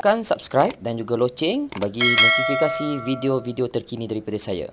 Tekan subscribe dan juga loceng bagi notifikasi video-video terkini daripada saya.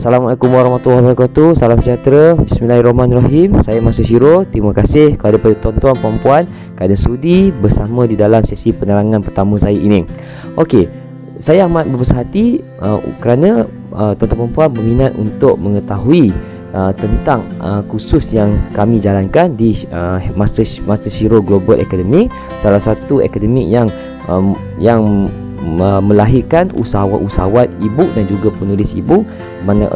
Assalamualaikum warahmatullahi wabarakatuh. Salam sejahtera. Bismillahirrahmanirrahim. Saya Masih Shiro Terima kasih kepada tuan-tuan perempuan Kerana sudi bersama di dalam sesi penerangan pertama saya ini. Okey Saya amat berbesar hati uh, Kerana uh, tuan-tuan perempuan berminat untuk mengetahui uh, Tentang uh, kursus yang kami jalankan Di uh, Master, Master Shiro Global Academy Salah satu akademik yang um, Yang melahirkan usahawan-usahawan ibu dan juga penulis ibu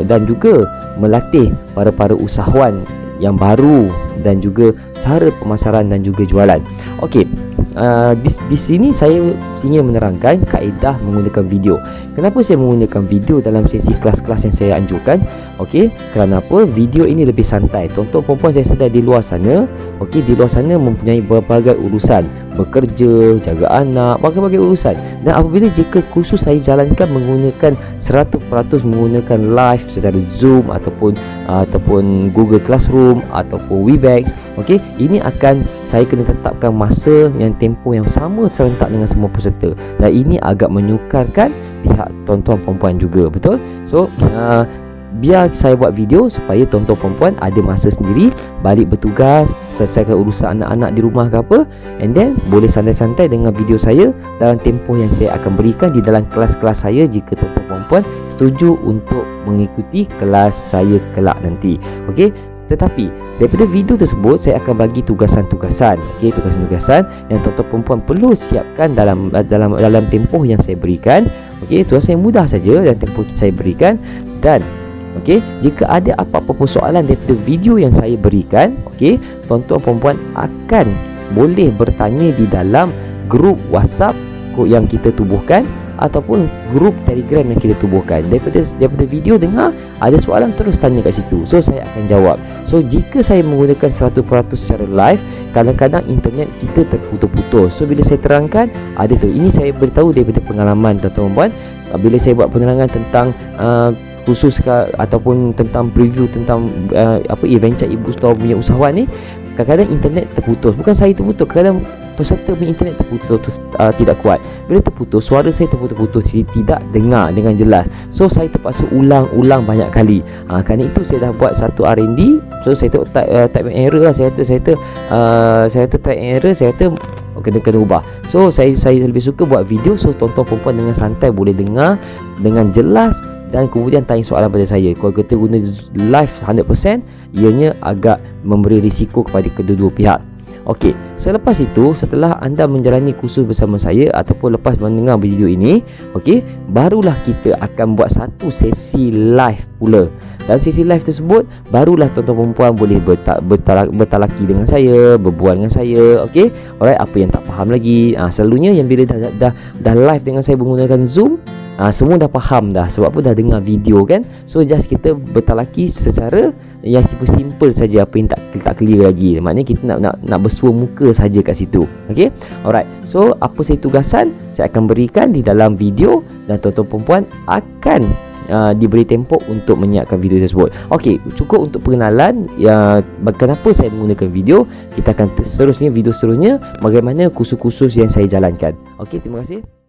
dan juga melatih para-para usahawan yang baru dan juga cara pemasaran dan juga jualan. Okey, uh, di, di sini saya ingin menerangkan kaedah menggunakan video. Kenapa saya menggunakan video dalam sesi kelas-kelas yang saya anjurkan? Okey, kerana apa? Video ini lebih santai. Tonton perempuan saya sedar di luar sana, okey, di luar sana mempunyai berbagai urusan, bekerja, jaga anak, berbagai-bagai urusan. Dan apabila jika kursus saya jalankan menggunakan 100% menggunakan live secara Zoom ataupun ataupun Google Classroom ataupun Webex, okey, ini akan saya kena tetapkan masa yang tempoh yang sama serentak dengan semua peserta. Dan ini agak menyukarkan pihak tuan-tuan perempuan juga, betul? So, uh, biar saya buat video supaya tuan-tuan perempuan ada masa sendiri balik bertugas selesaikan urusan anak-anak di rumah ke apa and then boleh santai-santai dengan video saya dalam tempoh yang saya akan berikan di dalam kelas-kelas saya jika tuan-tuan perempuan setuju untuk mengikuti kelas saya kelak nanti. Okey tetapi daripada video tersebut saya akan bagi tugasan-tugasan. Okey tugasan-tugasan yang tuan-tuan perempuan perlu siapkan dalam dalam dalam tempoh yang saya berikan. Okey tugasan yang mudah saja dan tempoh saya berikan. Dan Okey, jika ada apa-apa persoalan daripada video yang saya berikan, okey, tuan-tuan perempuan akan boleh bertanya di dalam grup WhatsApp yang kita tubuhkan ataupun grup Telegram yang kita tubuhkan. Daripada daripada video dengar, ada soalan terus tanya kat situ. So saya akan jawab. So jika saya menggunakan 100% secara live, kadang-kadang internet kita terputus-putus. So bila saya terangkan, ada tu. Ini saya beritahu daripada pengalaman tuan-tuan perempuan. Bila saya buat penerangan tentang uh, khusus ke ataupun tentang preview tentang uh, apa event cak ibu store punya usahawan ni kadang-kadang internet terputus. Bukan saya terputus kadang peserta punya internet terputus uh, tidak kuat. Bila terputus suara saya terputus-putus jadi tidak dengar dengan jelas. So saya terpaksa ulang-ulang banyak kali. Uh, kerana itu saya dah buat satu R&D so saya tu type, uh, type error lah. Saya tu saya tu uh, saya tu type error saya tu kena kena ubah. So saya saya lebih suka buat video so tonton perempuan dengan santai boleh dengar dengan jelas dan kemudian tanya soalan pada saya kalau kita guna live 100% ianya agak memberi risiko kepada kedua-dua pihak Okey, selepas itu setelah anda menjalani kursus bersama saya ataupun lepas mendengar video ini, okey, barulah kita akan buat satu sesi live pula. Dalam sesi live tersebut, barulah tuan-tuan perempuan boleh bertalaki, bertalaki dengan saya, berbual dengan saya, okey. Alright, apa yang tak faham lagi? Ah, selalunya yang bila dah, dah dah live dengan saya menggunakan Zoom, ha, Semua dah faham dah Sebab apa? Dah dengar video kan? So just kita bertalaki secara Yang simple-simple saja Apa yang tak tak clear lagi. Maknanya kita nak nak, nak bersua muka saja kat situ. Okay Alright. So apa saya tugasan? Saya akan berikan di dalam video Dan tuan-tuan perempuan Akan Uh, diberi tempoh untuk menyiapkan video tersebut. Okey, cukup untuk pengenalan. Ya, Kenapa saya menggunakan video? Kita akan seterusnya video seterusnya Bagaimana kursus-kursus yang saya jalankan. Okey, terima kasih